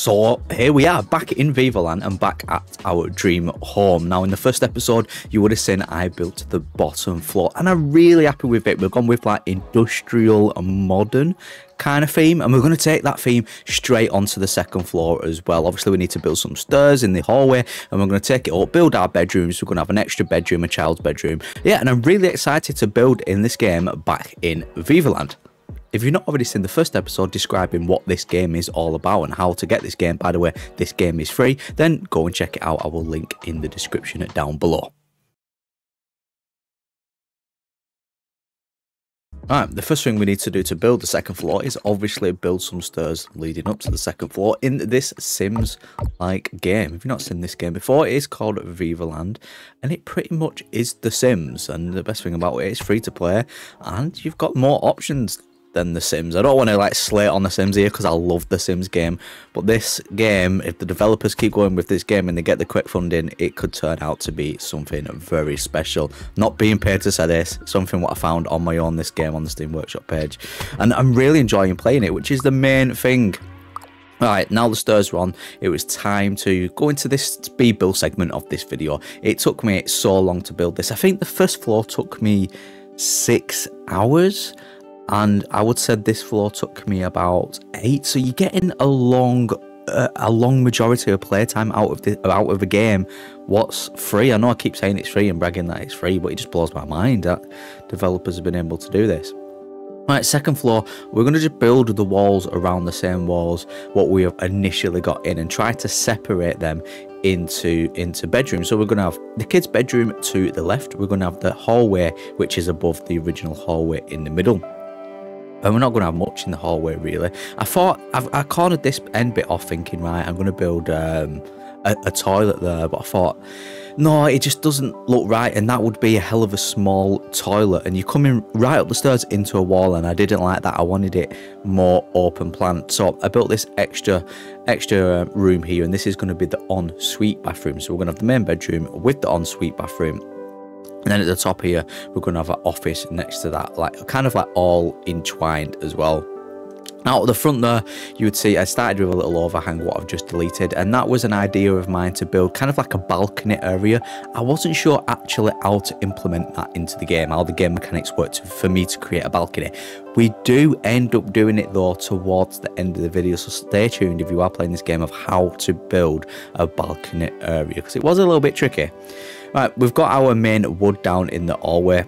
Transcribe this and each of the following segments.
So here we are back in Vivaland and back at our dream home. Now in the first episode you would have seen I built the bottom floor and I'm really happy with it. We've gone with like industrial modern kind of theme and we're going to take that theme straight onto the second floor as well. Obviously we need to build some stairs in the hallway and we're going to take it up, build our bedrooms. We're going to have an extra bedroom, a child's bedroom. Yeah and I'm really excited to build in this game back in Vivaland. If you've not already seen the first episode describing what this game is all about and how to get this game, by the way, this game is free, then go and check it out. I will link in the description down below. Alright, the first thing we need to do to build the second floor is obviously build some stairs leading up to the second floor in this Sims-like game. If you've not seen this game before, it is called Vivaland, and it pretty much is The Sims, and the best thing about it is free to play, and you've got more options than The Sims. I don't want to like slate on The Sims here because I love The Sims game, but this game, if the developers keep going with this game and they get the quick funding, it could turn out to be something very special. Not being paid to say this, something what I found on my own this game on the Steam Workshop page, and I'm really enjoying playing it, which is the main thing. Alright, now the stairs are on, it was time to go into this speed build segment of this video. It took me so long to build this. I think the first floor took me six hours and I would say this floor took me about eight. So you're getting a long, uh, a long majority of playtime out of the out of the game. What's free? I know I keep saying it's free and bragging that it's free, but it just blows my mind that developers have been able to do this. Right, second floor, we're going to just build the walls around the same walls what we have initially got in and try to separate them into into bedrooms. So we're going to have the kids' bedroom to the left. We're going to have the hallway, which is above the original hallway in the middle and we're not going to have much in the hallway really. I thought I've, I cornered this end bit off thinking right I'm going to build um, a, a, toilet there but I thought no it just doesn't look right and that would be a hell of a small toilet. And you're coming right up the stairs into a wall and I didn't like that. I wanted it more open plan. So I built this extra extra uh, room here and this is going to be the ensuite bathroom. So we're going to have the main bedroom with the ensuite bathroom and then at the top here, we're going to have an office next to that, like kind of like all entwined as well. Now at the front there, you would see I started with a little overhang what I've just deleted and that was an idea of mine to build kind of like a balcony area. I wasn't sure actually how to implement that into the game, how the game mechanics worked for me to create a balcony. We do end up doing it though towards the end of the video, so stay tuned if you are playing this game of how to build a balcony area because it was a little bit tricky. Right, we've got our main wood down in the hallway.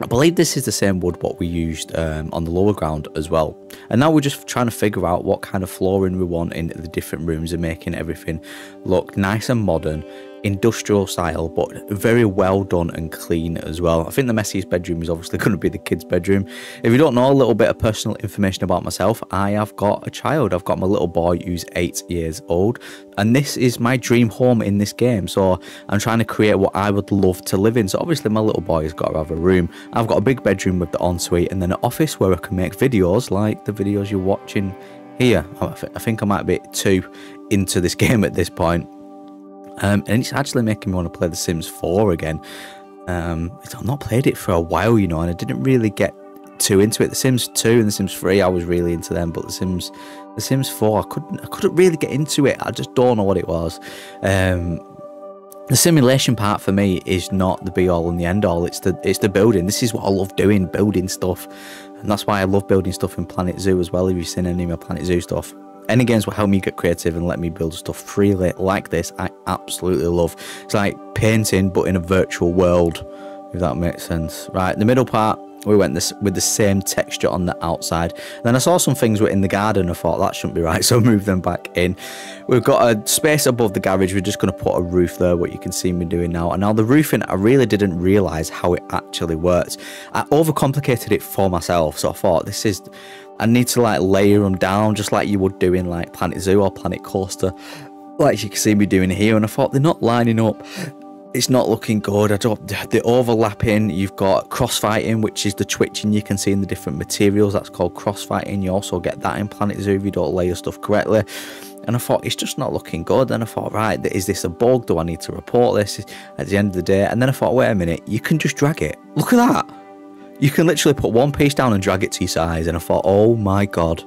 I believe this is the same wood what we used um, on the lower ground as well. And now we're just trying to figure out what kind of flooring we want in the different rooms and making everything look nice and modern industrial style, but very well done and clean as well. I think the messiest bedroom is obviously going to be the kids' bedroom. If you don't know a little bit of personal information about myself, I have got a child. I've got my little boy who's eight years old, and this is my dream home in this game. So I'm trying to create what I would love to live in. So obviously, my little boy has got to have a room. I've got a big bedroom with the ensuite, and then an office where I can make videos like the videos you're watching here. I, think I might be too into this game at this point. Um, and it's actually making me want to play The Sims 4 again. Um, I've not played it for a while, you know, and I didn't really get too into it. The Sims 2 and The Sims 3, I was really into them, but The Sims, The Sims 4, I couldn't, I couldn't really get into it. I just don't know what it was. Um, the simulation part for me is not the be all and the end all. It's the it's the building. This is what I love doing, building stuff, and that's why I love building stuff in Planet Zoo as well. If you've seen any of my Planet Zoo stuff, any games will help me get creative and let me build stuff freely like this, I absolutely love. It's like painting, but in a virtual world, if that makes sense. Right, the middle part, we went this with the same texture on the outside. Then I saw some things were in the garden. I thought that shouldn't be right, so I moved them back in. We've got a space above the garage. We're just going to put a roof there, what you can see me doing now. And now the roofing, I really didn't realise how it actually worked. I overcomplicated it for myself, so I thought this is I need to like layer them down just like you would do in like Planet Zoo or Planet Coaster, like you can see me doing here. And I thought they're not lining up. It's not looking good. I don't. The overlapping. You've got crossfighting, which is the twitching you can see in the different materials. That's called crossfighting. You also get that in Planet Zoo if you don't lay your stuff correctly. And I thought it's just not looking good. And I thought, right, is this a bug? Do I need to report this at the end of the day? And then I thought, wait a minute, you can just drag it. Look at that. You can literally put one piece down and drag it to your size. And I thought, oh my god.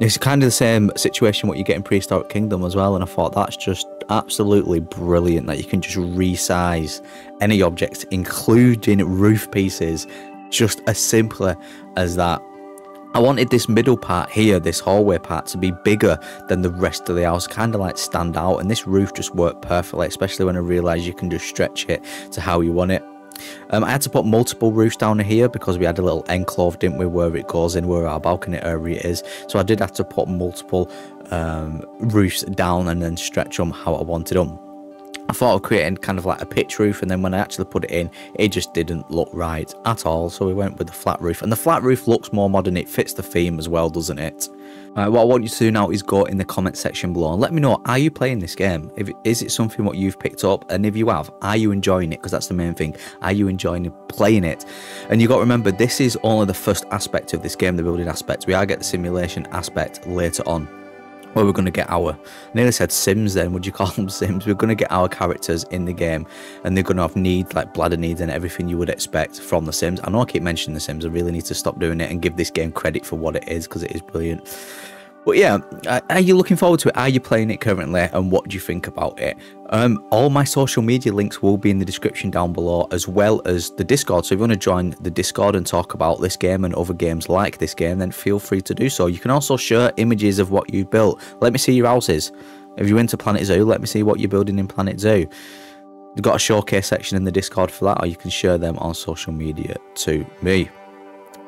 It's kind of the same situation what you get in Prehistoric Kingdom as well, and I thought that's just absolutely brilliant that you can just resize any object, including roof pieces, just as simpler as that. I wanted this middle part here, this hallway part, to be bigger than the rest of the house, kind of like stand out, and this roof just worked perfectly, especially when I realised you can just stretch it to how you want it. Um, I had to put multiple roofs down here because we had a little enclave, didn't we, where it goes in, where our balcony area is. So I did have to put multiple um, roofs down and then stretch them how I wanted them. I thought of creating kind of like a pitch roof, and then when I actually put it in, it just didn't look right at all. So we went with the flat roof, and the flat roof looks more modern. It fits the theme as well, doesn't it? Right, what I want you to do now is go in the comment section below and let me know, are you playing this game? If, is it something what you've picked up? And if you have, are you enjoying it? Because that's the main thing. Are you enjoying playing it? And you got to remember, this is only the first aspect of this game, the building aspect. We are get the simulation aspect later on where we're going to get our I nearly said sims then would you call them sims? We're going to get our characters in the game and they're going to have needs like bladder needs and everything you would expect from the sims. I know i keep mentioning the sims i really need to stop doing it and give this game credit for what it is because it is brilliant but yeah, are you looking forward to it? Are you playing it currently? And what do you think about it? Um, all my social media links will be in the description down below, as well as the Discord. So if you want to join the Discord and talk about this game and other games like this game, then feel free to do so. You can also share images of what you've built. Let me see your houses. If you're into Planet Zoo, let me see what you're building in Planet Zoo. You've got a showcase section in the Discord for that, or you can share them on social media to me.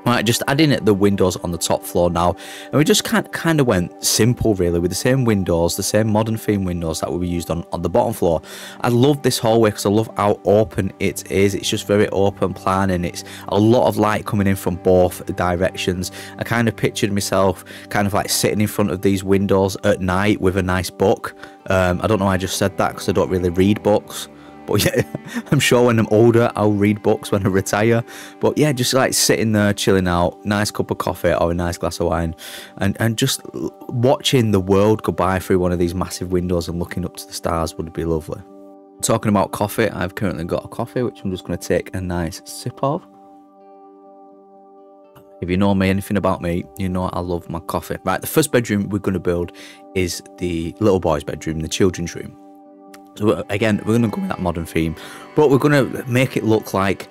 Right, just adding the windows on the top floor now, and we just kind kind of went simple really with the same windows, the same modern theme windows that we used on on the bottom floor. I love this hallway because I love how open it is. It's just very open plan, and it's a lot of light coming in from both directions. I kind of pictured myself kind of like sitting in front of these windows at night with a nice book. Um, I don't know why I just said that because I don't really read books. But yeah, I'm sure when I'm older, I'll read books when I retire. But yeah, just like sitting there, chilling out, nice cup of coffee or a nice glass of wine, and, and just watching the world go by through one of these massive windows and looking up to the stars would be lovely. Talking about coffee, I've currently got a coffee which I'm just going to take a nice sip of. If you know me, anything about me, you know I love my coffee. Right, the first bedroom we're going to build is the little boy's bedroom, the children's room. So uh, again, we're going to go with that modern theme, but we're going to make it look like,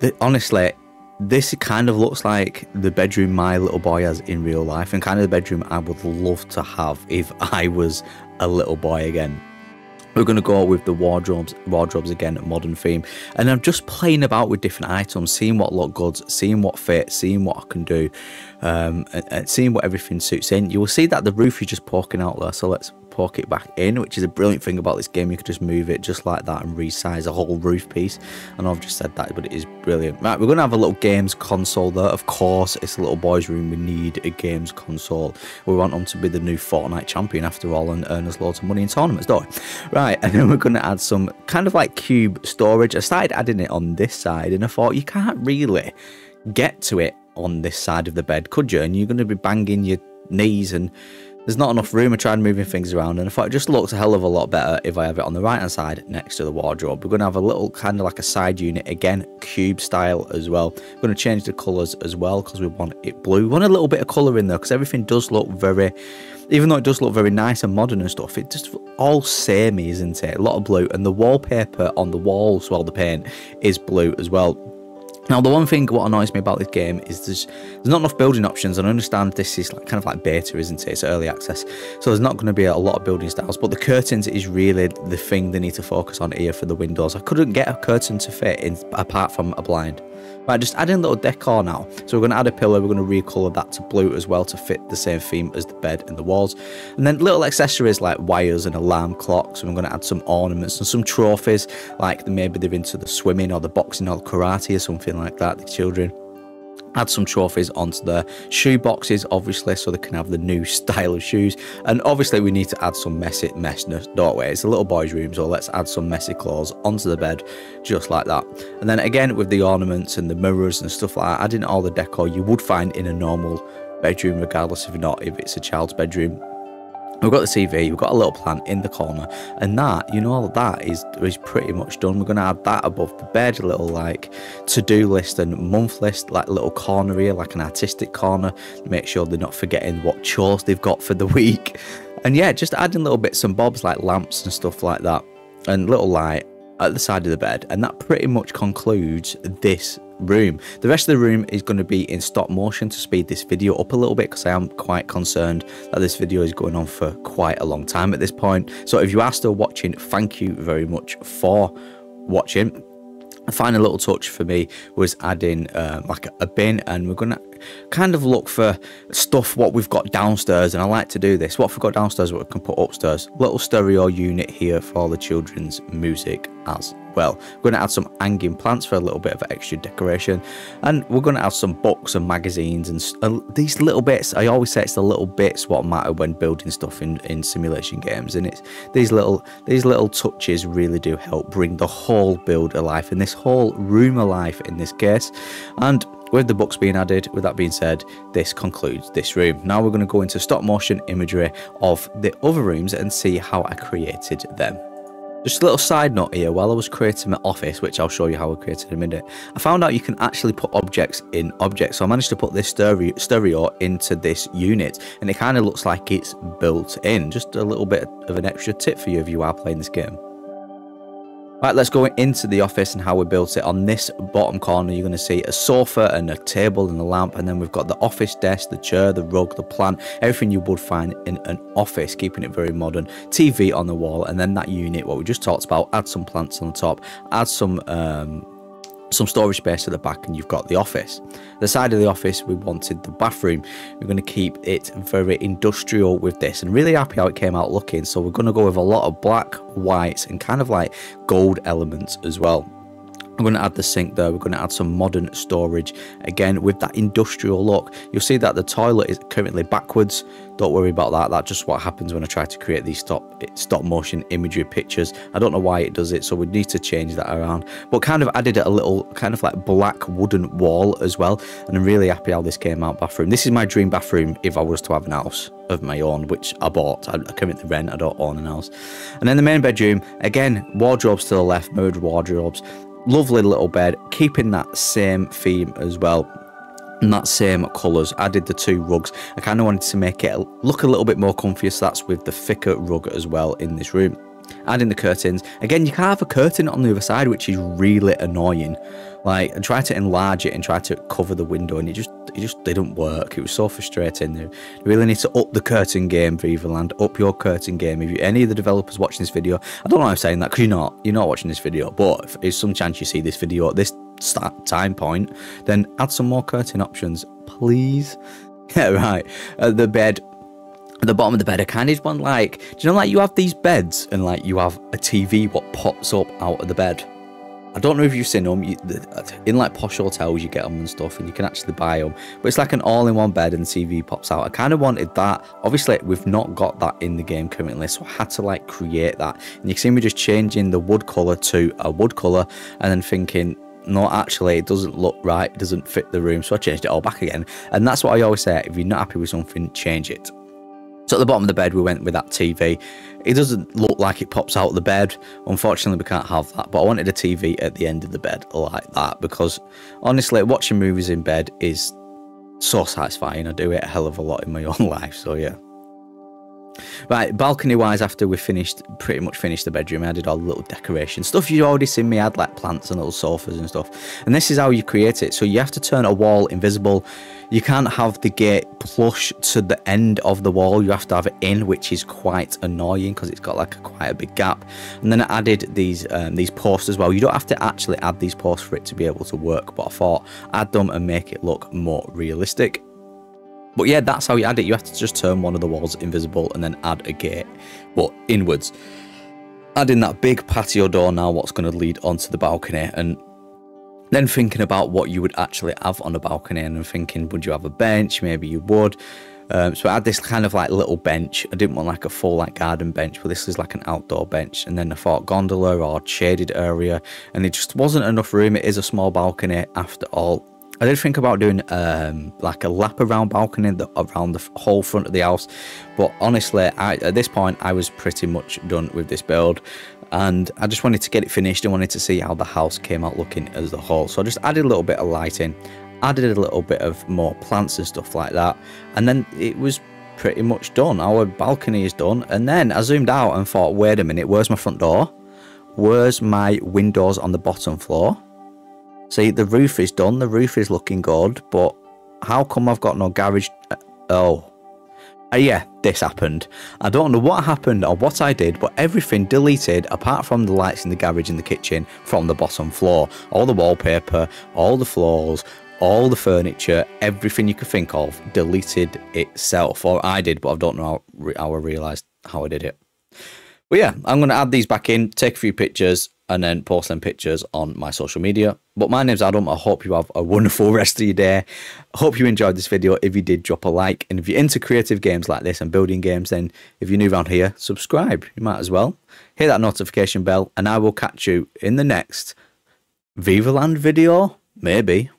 the, honestly, this kind of looks like the bedroom my little boy has in real life, and kind of the bedroom I would love to have if I was a little boy again. We're going to go with the wardrobes, wardrobes again, modern theme, and I'm just playing about with different items, seeing what look good, seeing what fits, seeing what I can do, um, and, and seeing what everything suits in. You will see that the roof is just poking out there, so let's poke it back in, which is a brilliant thing about this game. You could just move it just like that and resize a whole roof piece. And I've just said that, but it is brilliant. Right, we're going to have a little games console there. Of course, it's a little boy's room. We need a games console. We want them to be the new Fortnite champion after all and earn us loads of money in tournaments, don't we? Right, and then we're going to add some kind of like cube storage. I started adding it on this side and I thought you can't really get to it on this side of the bed, could you? And you're going to be banging your knees and there's not enough room. I tried moving things around and I thought it just looks a hell of a lot better if I have it on the right hand side next to the wardrobe. We're going to have a little kind of like a side unit, again, cube style as well. We're going to change the colours as well because we want it blue. We want a little bit of colour in there because everything does look very, even though it does look very nice and modern and stuff, it just all samey, isn't it? A lot of blue and the wallpaper on the walls, well, the paint is blue as well now, the one thing what annoys me about this game is there's there's not enough building options, and I understand this is like, kind of like beta, isn't it? It's early access, so there's not going to be a lot of building styles. But the curtains is really the thing they need to focus on here for the windows. I couldn't get a curtain to fit in apart from a blind. Right, just adding a little decor now. So we're going to add a pillow, we're going to recolor that to blue as well to fit the same theme as the bed and the walls. And then little accessories like wires and alarm clocks. And we're going to add some ornaments and some trophies, like maybe they're into the swimming or the boxing or the karate or something like that, the children add some trophies onto the shoe boxes obviously so they can have the new style of shoes. And obviously we need to add some messy messiness don't we it's a little boy's room so let's add some messy clothes onto the bed just like that. And then again with the ornaments and the mirrors and stuff like that adding all the decor you would find in a normal bedroom regardless if not if it's a child's bedroom We've got the TV, we've got a little plant in the corner, and that, you know, that is is pretty much done. We're going to add that above the bed, a little like to-do list and month list, like a little corner here, like an artistic corner. Make sure they're not forgetting what chores they've got for the week. And yeah, just adding little bits and bobs like lamps and stuff like that, and little light at the side of the bed, and that pretty much concludes this room. The rest of the room is going to be in stop motion to speed this video up a little bit because I am quite concerned that this video is going on for quite a long time at this point. So if you are still watching, thank you very much for watching. Final little touch for me was adding um, like a bin and we're going to kind of look for stuff what we've got downstairs and I like to do this. What we've got downstairs what we can put upstairs. Little stereo unit here for the children's music as well. We're going to add some hanging plants for a little bit of extra decoration. And we're going to add some books and magazines and uh, these little bits. I always say it's the little bits what matter when building stuff in, in simulation games. And it's these little these little touches really do help bring the whole build alive and this whole room alive in this case. And with the books being added, with that being said, this concludes this room. Now we're going to go into stop motion imagery of the other rooms and see how I created them. Just a little side note here, while I was creating my office, which I'll show you how I created in a minute, I found out you can actually put objects in objects. So I managed to put this stereo, into this unit and it kind of looks like it's built in. Just a little bit of an extra tip for you if you are playing this game. Right, let's go into the office and how we built it. On this bottom corner, you're going to see a sofa and a table and a lamp. And then we've got the office desk, the chair, the rug, the plant, everything you would find in an office, keeping it very modern. TV on the wall. And then that unit, what we just talked about, add some plants on the top, add some um, some storage space at the back and you've got the office. The side of the office we wanted the bathroom. We're going to keep it very industrial with this and really happy how it came out looking. So we're going to go with a lot of black, whites and kind of like gold elements as well. I'm going to add the sink there. We're going to add some modern storage. Again, with that industrial look, you'll see that the toilet is currently backwards. Don't worry about that. That's just what happens when I try to create these stop, stop motion imagery pictures. I don't know why it does it, so we need to change that around. But kind of added a little kind of like black wooden wall as well. And I'm really happy how this came out bathroom. This is my dream bathroom if I was to have an house of my own, which I bought. I currently rent, I don't own an house. And then the main bedroom, again, wardrobes to the left, mirrored wardrobes lovely little bed, keeping that same theme as well and that same colours. Added the two rugs. I kind of wanted to make it look a little bit more comfy, so that's with the thicker rug as well in this room. Adding the curtains. Again, you can't have a curtain on the other side, which is really annoying. Like, and try to enlarge it and try to cover the window, and it just it just didn't work. It was so frustrating. You really need to up the curtain game, Vivaland. Up your curtain game. If you, any of the developers watching this video, I don't know why I'm saying that because you're not. You're not watching this video, but if there's some chance you see this video at this start time point, then add some more curtain options, please. Yeah, right. Uh, the bed at the bottom of the bed, a kind of want like, do you know, like you have these beds and like you have a TV what pops up out of the bed. I don't know if you've seen them. You, in like posh hotels, you get them and stuff, and you can actually buy them. But it's like an all-in-one bed, and TV pops out. I kind of wanted that. Obviously, we've not got that in the game currently, so I had to like create that. And you can see me just changing the wood color to a wood color, and then thinking, no, actually, it doesn't look right. It doesn't fit the room, so I changed it all back again. And that's what I always say: if you're not happy with something, change it. So at the bottom of the bed, we went with that TV. It doesn't look like it pops out of the bed. Unfortunately, we can't have that. But I wanted a TV at the end of the bed like that because honestly, watching movies in bed is so satisfying. I do it a hell of a lot in my own life. So yeah. Right, balcony wise, after we finished, pretty much finished the bedroom, I did all the little decoration stuff you already seen me add, like plants and little sofas and stuff. And this is how you create it. So you have to turn a wall invisible. You can't have the gate plush to the end of the wall. You have to have it in, which is quite annoying because it's got like a, quite a big gap. And then I added these um, these posts as well. You don't have to actually add these posts for it to be able to work, but I thought add them and make it look more realistic. But yeah, that's how you add it. You have to just turn one of the walls invisible and then add a gate, but inwards. Adding that big patio door now, what's going to lead onto the balcony, and then thinking about what you would actually have on the balcony, and thinking, would you have a bench? Maybe you would. Um, so I had this kind of like little bench. I didn't want like a full like garden bench, but this is like an outdoor bench. And then I thought pergola or shaded area, and it just wasn't enough room. It is a small balcony after all. I did think about doing um, like a lap around balcony the, around the whole front of the house, but honestly, I, at this point, I was pretty much done with this build, and I just wanted to get it finished and wanted to see how the house came out looking as the whole. So I just added a little bit of lighting, added a little bit of more plants and stuff like that, and then it was pretty much done. Our balcony is done, and then I zoomed out and thought, wait a minute, where's my front door? Where's my windows on the bottom floor? See, the roof is done, the roof is looking good, but how come I've got no garage? Uh, oh. Uh, yeah, this happened. I don't know what happened or what I did, but everything deleted apart from the lights in the garage and the kitchen from the bottom floor. All the wallpaper, all the floors, all the furniture, everything you could think of deleted itself. Or I did, but I don't know how, how I realised how I did it. But yeah, I'm going to add these back in, take a few pictures, and then post them pictures on my social media. But my name's Adam. I hope you have a wonderful rest of your day. I hope you enjoyed this video. If you did, drop a like. And if you're into creative games like this and building games, then if you're new around here, subscribe. You might as well. Hit that notification bell, and I will catch you in the next Vivaland video. Maybe.